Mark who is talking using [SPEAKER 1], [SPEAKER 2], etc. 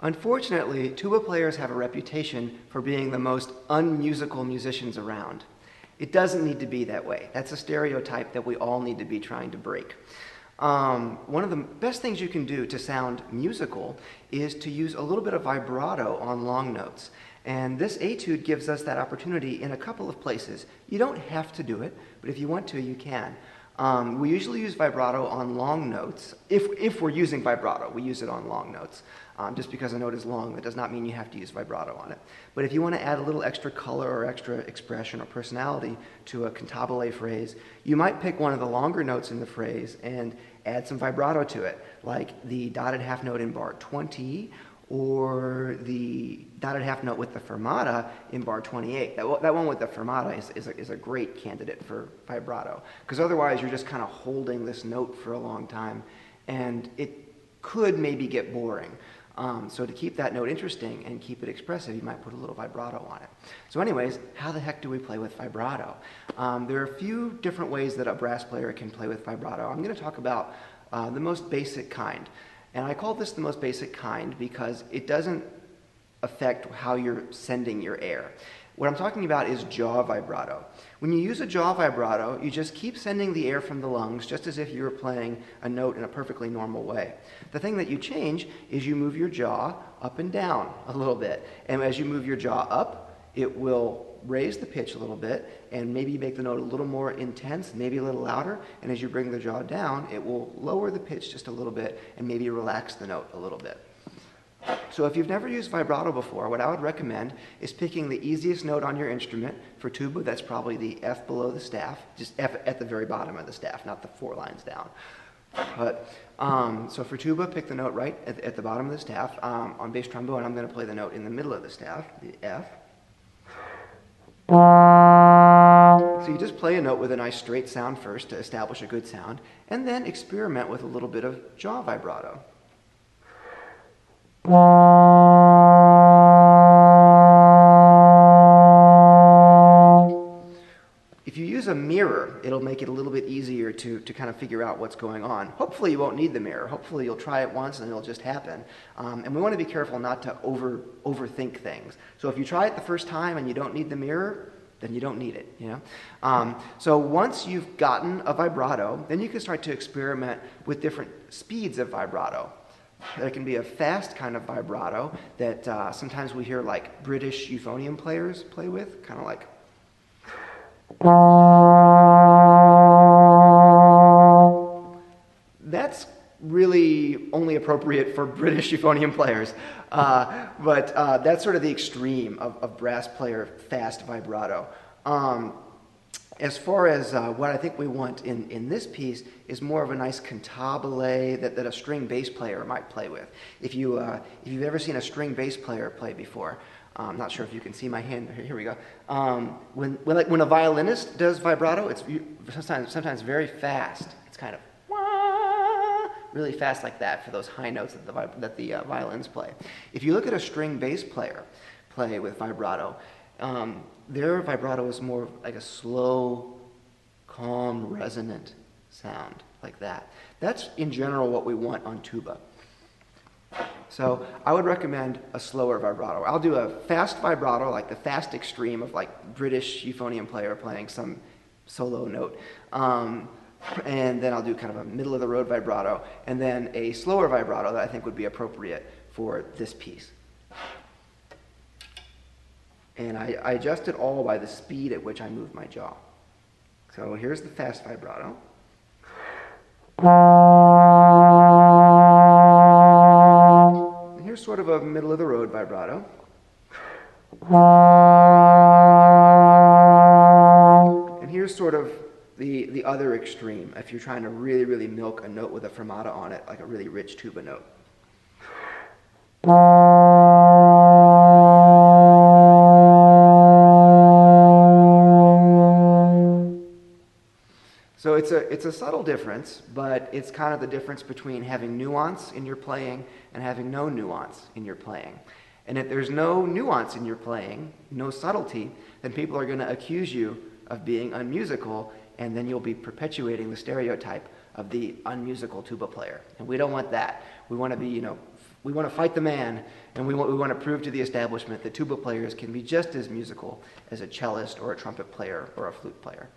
[SPEAKER 1] Unfortunately, tuba players have a reputation for being the most unmusical musicians around. It doesn't need to be that way. That's a stereotype that we all need to be trying to break. Um, one of the best things you can do to sound musical is to use a little bit of vibrato on long notes. And this etude gives us that opportunity in a couple of places. You don't have to do it, but if you want to, you can. Um, we usually use vibrato on long notes. If, if we're using vibrato, we use it on long notes. Um, just because a note is long, that does not mean you have to use vibrato on it. But if you want to add a little extra color or extra expression or personality to a cantabile phrase, you might pick one of the longer notes in the phrase and add some vibrato to it, like the dotted half note in bar 20 or the dotted half note with the fermata in bar 28. That, that one with the fermata is, is, a, is a great candidate for vibrato, because otherwise you're just kind of holding this note for a long time, and it could maybe get boring. Um, so to keep that note interesting and keep it expressive, you might put a little vibrato on it. So anyways, how the heck do we play with vibrato? Um, there are a few different ways that a brass player can play with vibrato. I'm going to talk about uh, the most basic kind. And I call this the most basic kind because it doesn't affect how you're sending your air. What I'm talking about is jaw vibrato. When you use a jaw vibrato, you just keep sending the air from the lungs just as if you were playing a note in a perfectly normal way. The thing that you change is you move your jaw up and down a little bit. And as you move your jaw up, it will raise the pitch a little bit and maybe make the note a little more intense, maybe a little louder. And as you bring the jaw down, it will lower the pitch just a little bit and maybe relax the note a little bit. So if you've never used vibrato before, what I would recommend is picking the easiest note on your instrument. For tuba, that's probably the F below the staff, just F at the very bottom of the staff, not the four lines down. But um, so for tuba, pick the note right at, at the bottom of the staff. Um, on bass trombone, and I'm going to play the note in the middle of the staff, the F. play a note with a nice straight sound first to establish a good sound, and then experiment with a little bit of jaw vibrato. If you use a mirror, it'll make it a little bit easier to, to kind of figure out what's going on. Hopefully, you won't need the mirror. Hopefully, you'll try it once and it'll just happen. Um, and we want to be careful not to over, overthink things. So, if you try it the first time and you don't need the mirror, then you don't need it, you know? Um, so once you've gotten a vibrato, then you can start to experiment with different speeds of vibrato. There can be a fast kind of vibrato that uh, sometimes we hear like British euphonium players play with, kind of like. Appropriate for British euphonium players. Uh, but uh, that's sort of the extreme of, of brass player fast vibrato. Um, as far as uh, what I think we want in, in this piece is more of a nice cantabile that, that a string bass player might play with. If, you, uh, if you've ever seen a string bass player play before, I'm not sure if you can see my hand. Here, we go. Um, when, when, like, when a violinist does vibrato, it's sometimes, sometimes very fast. It's kind of really fast like that for those high notes that the, that the uh, violins play. If you look at a string bass player play with vibrato, um, their vibrato is more like a slow, calm, resonant sound, like that. That's in general what we want on tuba. So I would recommend a slower vibrato. I'll do a fast vibrato, like the fast extreme of like British euphonium player playing some solo note. Um, and then I'll do kind of a middle of the road vibrato, and then a slower vibrato that I think would be appropriate for this piece. And I, I adjust it all by the speed at which I move my jaw. So here's the fast vibrato. And here's sort of a middle of the road vibrato. The, the other extreme if you're trying to really, really milk a note with a fermata on it, like a really rich tuba note. So it's a, it's a subtle difference, but it's kind of the difference between having nuance in your playing and having no nuance in your playing. And if there's no nuance in your playing, no subtlety, then people are going to accuse you of being unmusical, and then you'll be perpetuating the stereotype of the unmusical tuba player. And we don't want that. We want to be, you know, We want to fight the man, and we want, we want to prove to the establishment that tuba players can be just as musical as a cellist or a trumpet player or a flute player.